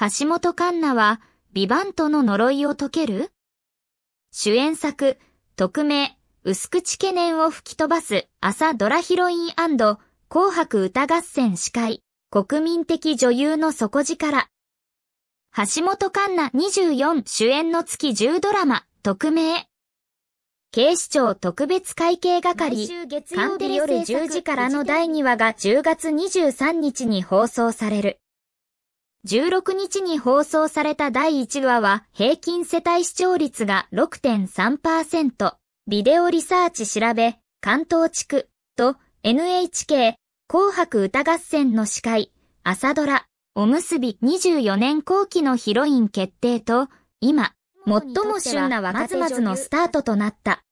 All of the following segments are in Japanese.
橋本環奈は、ビバントの呪いを解ける？主演作、匿名、薄口懸念を吹き飛ばす朝ドラヒロイン紅白歌合戦司会、国民的女優の底力。橋本環奈24主演の月10ドラマ、匿名。警視庁特別会計係、カンテ夜10時からの第2話が10月23日に放送される。16日に放送された第1話は平均世帯視聴率が6.3%、ビデオリサーチ調べ、関東地区。と NHK 紅白歌合戦の司会、朝ドラ、おむすび24年後期のヒロイン決定と、今、最も旬な若妻のスタートとなった。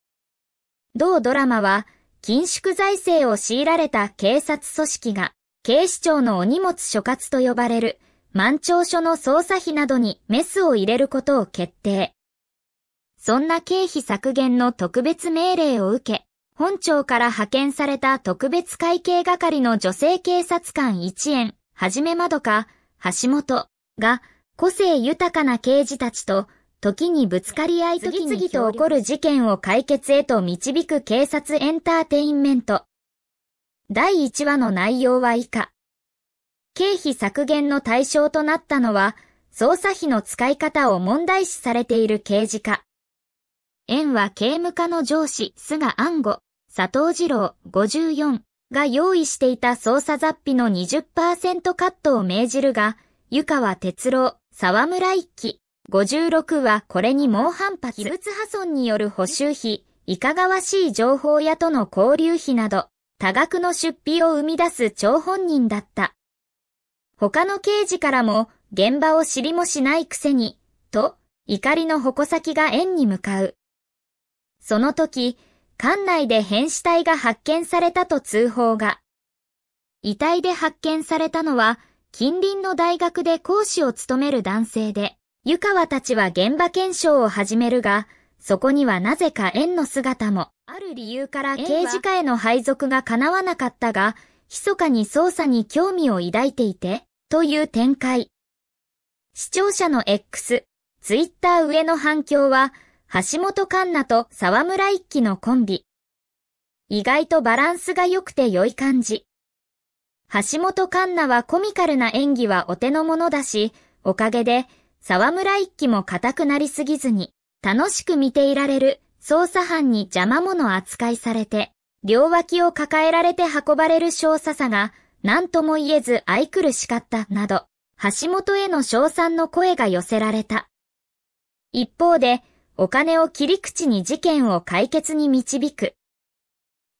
同ドラマは、緊縮財政を強いられた警察組織が、警視庁のお荷物所轄と呼ばれる、満潮所の捜査費などにメスを入れることを決定。そんな経費削減の特別命令を受け、本庁から派遣された特別会計係の女性警察官一円、はじめまどか、橋本が個性豊かな刑事たちと時にぶつかり合い次々と起こる事件を解決へと導く警察エンターテインメント。第1話の内容は以下。経費削減の対象となったのは、捜査費の使い方を問題視されている刑事課。園は刑務課の上司、菅安吾、佐藤二郎54が用意していた捜査雑費の20%カットを命じるが、湯川哲郎、沢村一輝、56はこれに猛反発。器物破損による補修費、いかがわしい情報屋との交流費など、多額の出費を生み出す張本人だった。他の刑事からも現場を知りもしないくせに、と怒りの矛先が園に向かう。その時、館内で変死体が発見されたと通報が。遺体で発見されたのは、近隣の大学で講師を務める男性で、湯川たちは現場検証を始めるが、そこにはなぜか園の姿も、ある理由から刑事課への配属が叶わなかったが、密かに捜査に興味を抱いていて、という展開。視聴者の X、ツイッター上の反響は、橋本環奈と沢村一樹のコンビ。意外とバランスが良くて良い感じ。橋本環奈はコミカルな演技はお手の物だし、おかげで沢村一樹も硬くなりすぎずに、楽しく見ていられる捜査班に邪魔者扱いされて、両脇を抱えられて運ばれる少佐さが、何とも言えず愛くるしかったなど、橋本への賞賛の声が寄せられた。一方で、お金を切り口に事件を解決に導く。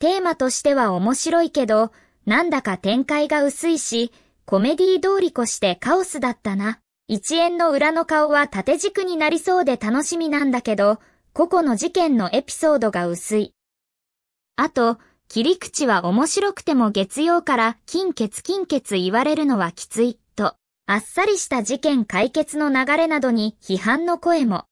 テーマとしては面白いけど、なんだか展開が薄いし、コメディ通り越してカオスだったな。一円の裏の顔は縦軸になりそうで楽しみなんだけど、個々の事件のエピソードが薄い。あと、切り口は面白くても月曜から金欠金欠言われるのはきつい、と、あっさりした事件解決の流れなどに批判の声も。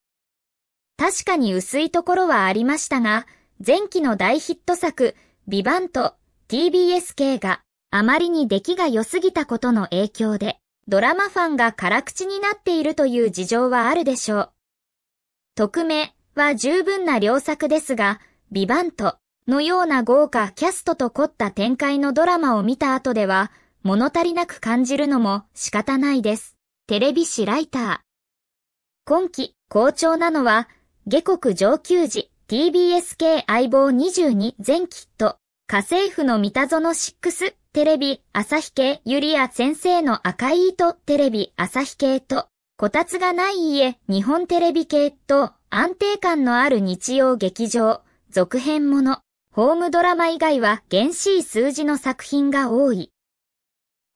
確かに薄いところはありましたが、前期の大ヒット作、ビバント、TBS 系があまりに出来が良すぎたことの影響で、ドラマファンが辛口になっているという事情はあるでしょう。匿名は十分な良作ですが、ビバント、のような豪華キャストと凝った展開のドラマを見た後では、物足りなく感じるのも仕方ないです。テレビ誌ライター。今季、好調なのは、下国上級時 TBS 系相棒22前期と、家政婦の三田園6テレビ朝日系ゆりや先生の赤い糸テレビ朝日系と、こたつがない家日本テレビ系と安定感のある日曜劇場続編ものホームドラマ以外は原子数字の作品が多い。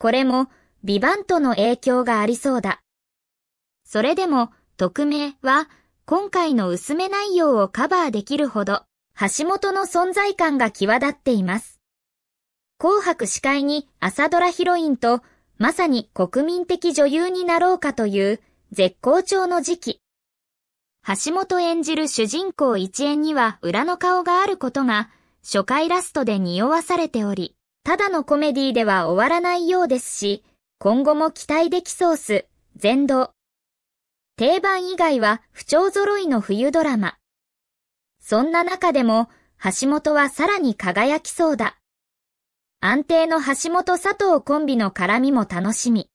これも、ビバントの影響がありそうだ。それでも、匿名は、今回の薄め内容をカバーできるほど、橋本の存在感が際立っています。紅白司会に朝ドラヒロインと、まさに国民的女優になろうかという絶好調の時期。橋本演じる主人公一円には裏の顔があることが初回ラストで匂わされており、ただのコメディでは終わらないようですし、今後も期待できそうす、全道。定番以外は不調揃いの冬ドラマ。そんな中でも、橋本はさらに輝きそうだ。安定の橋本佐藤コンビの絡みも楽しみ。